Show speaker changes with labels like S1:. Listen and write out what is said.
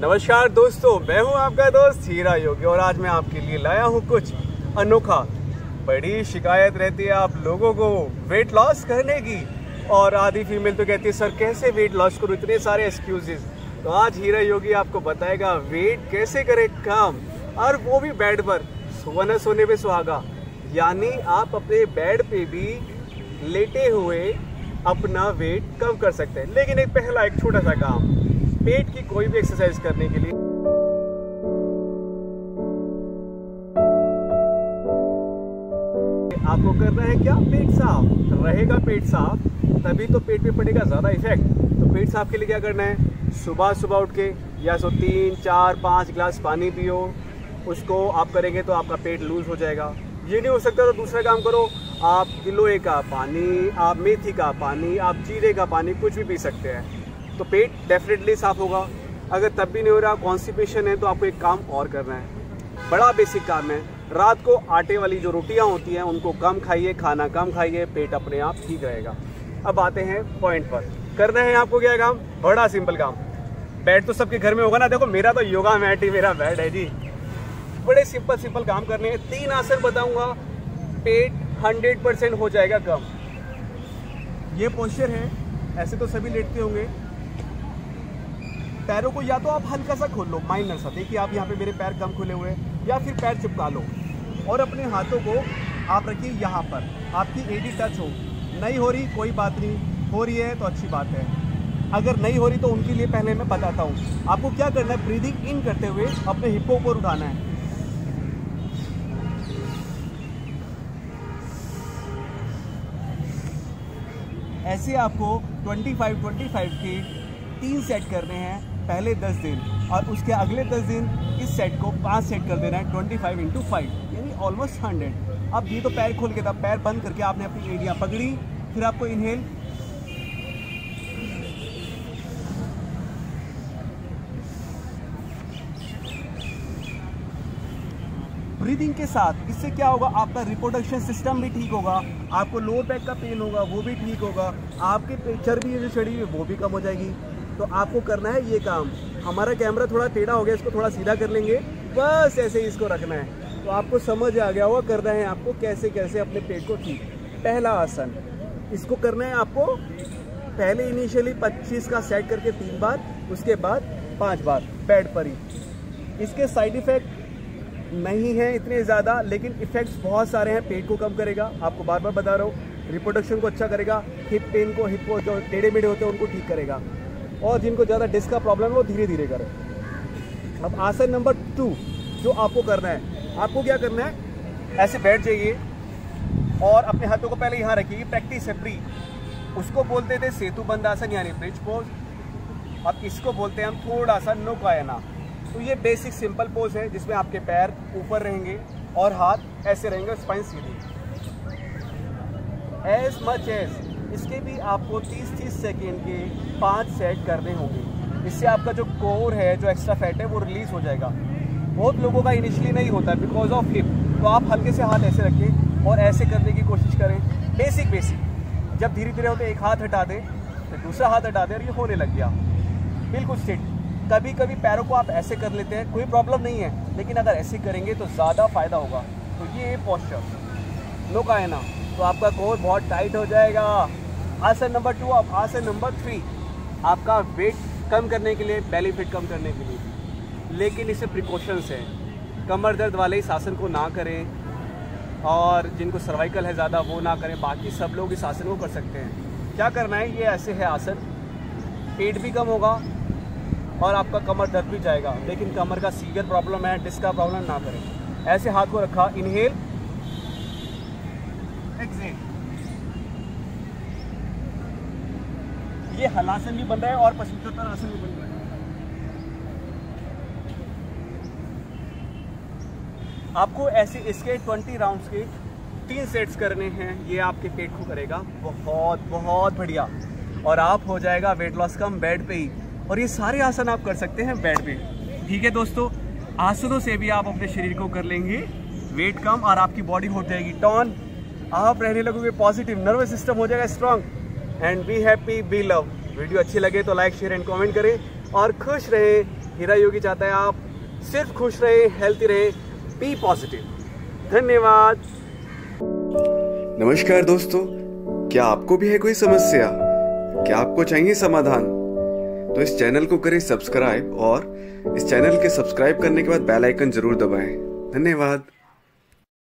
S1: नमस्कार दोस्तों, मैं हूँ आपका दोस्त हीरा योगी और आज मैं आपके लिए लाया हूँ कुछ अनोखा, बड़ी शिकायत रहती है आप लोगों को वेट लॉस करने की। और आधी फीमेल तो कहती है, सर, कैसे वेट लॉस करूँ? इतने सारे एक्सक्यूजेज तो आज हीरा योगी आपको बताएगा वेट कैसे करे काम? और वो भी बेड पर। सोना सोने पे सुहागा। यानी आप अपने बेड पे भी लेटे हुए अपना वेट कम कर सकते हैं। लेकिन एक पहला, एक छोटा सा काम। पेट की कोई भी एक्सरसाइज करने के लिए। आपको करना है क्या? पेट साफ़। रहेगा पेट साफ़, तभी तो पेट पे पड़ेगा ज़्यादा इफ़ेक्ट तो पेट साफ़ के लिए क्या करना है? सुबह सुबह उठ के या सो तीन, चार, पाँच गिलास पानी पियो, उसको आप करेंगे तो आपका पेट लूज हो जाएगा। ये नहीं हो सकता तो दूसरा काम करो, आप गिलोय का पानी, आप मेथी का पानी, आप जीरे का पानी कुछ भी पी सकते हैं। तो पेट डेफिनेटली साफ़ होगा। अगर तब भी नहीं हो रहा कॉन्स्टिपेशन है तो आपको एक काम और करना है। बड़ा बेसिक काम है। रात को आटे वाली जो रोटियाँ होती हैं, उनको कम खाइए, खाना कम खाइए, पेट अपने आप ठीक रहेगा। अब आते हैं पॉइंट पर। करना है आपको क्या काम? बड़ा सिंपल काम। बेड तो सबके घर में होगा ना। देखो, मेरा तो योगा मैट ही मेरा बेड है जी। बड़े सिंपल सिंपल काम करने हैं। तीन आसन बताऊँगा। पेट हंड्रेड परसेंट हो जाएगा कम। ये पोस्चर है। ऐसे तो सभी लेटते होंगे। पैरों को या तो आप हल्का सा खोल लो, माइनर सा, देखिए आप यहाँ पे मेरे पैर कम खुले हुए हैं, या फिर पैर चिपका लो। और अपने हाथों को आप रखिए यहाँ पर, आपकी एडी टच हो। नहीं हो रही, कोई बात नहीं, हो रही है तो अच्छी बात है। अगर नहीं हो रही तो उनके लिए पहले मैं बताता हूँ। आपको क्या करना है ब्रीदिंग इन करते हुए अपने हिप्पो ऊपर उठाना है। ऐसे आपको 25 25 के तीन सेट करने हैं। पहले 10 दिन और उसके अगले 10 दिन इस सेट को पाँच सेट कर देना है 25 फाइव इंटू फाइव यानी ऑलमोस्ट 100 अब ये तो पैर खोल के था, पैर बंद करके आपने अपनी एडिया पकड़ी, फिर आपको इनहेल ब्रीदिंग के साथ, इससे क्या होगा, आपका रिप्रोडक्शन सिस्टम भी ठीक होगा, आपको लोअर बैक का पेन होगा, वो भी ठीक होगा, आपके चर्बी जो चढ़ी हुई वो भी कम हो जाएगी। तो आपको करना है ये काम। हमारा कैमरा थोड़ा टेढ़ा हो गया, इसको थोड़ा सीधा कर लेंगे। बस ऐसे ही इसको रखना है। तो आपको समझ आ गया होगा, करना है आपको कैसे कैसे अपने पेट को ठीक। पहला आसन। इसको करना है आपको पहले इनिशियली 25 का सेट करके तीन बार, उसके बाद पाँच बार बेड पर ही। इसके साइड इफ़ेक्ट नहीं है इतने ज़्यादा, लेकिन इफ़ेक्ट्स बहुत सारे हैं, पेट को कम करेगा। आपको बार बार बता रहा हूँ रिप्रोडक्शन को अच्छा करेगा हिप पेन को हिप को जो टेढ़े मेढ़े होते हैं, उनको ठीक करेगा। और जिनको ज़्यादा डिस्क का प्रॉब्लम है, वो धीरे धीरे करें। अब आसन नंबर टू जो आपको करना है। आपको क्या करना है? ऐसे बैठ जाइए और अपने हाथों को पहले यहाँ रखिए प्रैक्टिस है प्री उसको बोलते थे सेतु बंद आसन, यानी ब्रिज पोज अब इसको बोलते हैं हम थोड़ा सा नौकायना। तो ये बेसिक सिंपल पोज है, जिसमें आपके पैर ऊपर रहेंगे और हाथ ऐसे रहेंगे स्पाइन सीधी। एज मच एज इसके भी आपको 30-30 सेकेंड के पाँच सेट करने होंगे। इससे आपका जो कोर है, जो एक्स्ट्रा फैट है, वो रिलीज़ हो जाएगा। बहुत लोगों का इनिशियली नहीं होता बिकॉज़ ऑफ़ हिप तो आप हल्के से हाथ ऐसे रखें और ऐसे करने की कोशिश करें। बेसिक बेसिक जब धीरे धीरे होते, एक हाथ हटा दें तो दूसरा हाथ हटा दें और ये होने लग गया। बिल्कुल स्ट्रेट कभी कभी पैरों को आप ऐसे कर लेते हैं, कोई प्रॉब्लम नहीं है। लेकिन अगर ऐसे करेंगे तो ज़्यादा फ़ायदा होगा। तो ये पॉस्चर नो का है ना। तो आपका कोर बहुत टाइट हो जाएगा। आसन नंबर टू अब आसन नंबर थ्री आपका वेट कम करने के लिए बेली फिट कम करने के लिए। लेकिन इससे प्रिकॉशंस हैं। कमर दर्द वाले इस आसन को ना करें और जिनको सर्वाइकल है ज़्यादा, वो ना करें। बाकी सब लोग इस आसन को कर सकते हैं। क्या करना है? ये ऐसे है आसन। पेट भी कम होगा और आपका कमर दर्द भी जाएगा। लेकिन कमर का सीवियर प्रॉब्लम है डिस्क का प्रॉब्लम ना करें। ऐसे हाथ को रखा। इनहेल एक्सेल ये हलासन भी बन रहा है और पश्चिमोत्तर आसन भी बन रहा है। आपको ऐसे इसके 20 राउंड्स के तीन सेट्स करने हैं, ये आपके पेट को करेगा। बहुत बहुत बढ़िया। और आप हो जाएगा वेट लॉस कम बेड पे ही। और ये सारे आसन आप कर सकते हैं बेड पे। ठीक है दोस्तों, आसनों से भी आप अपने शरीर को कर लेंगे। वेट कम और आपकी बॉडी हो जाएगी टॉन आप रहने लगोगे पॉजिटिव नर्वस सिस्टम हो जाएगा strong and be happy be love video अच्छी लगे तो लाइक शेयर एंड कमेंट करें और खुश रहें। हीरा योगी चाहता है आप सिर्फ़ खुश रहे हेल्थी रहे बी पॉजिटिव धन्यवाद।
S2: नमस्कार दोस्तों। क्या आपको भी है कोई समस्या? क्या आपको चाहिए समाधान? तो इस चैनल को करें सब्सक्राइब और इस चैनल के सब्सक्राइब करने के बाद बेल आइकन ज़रूर दबाएँ। धन्यवाद।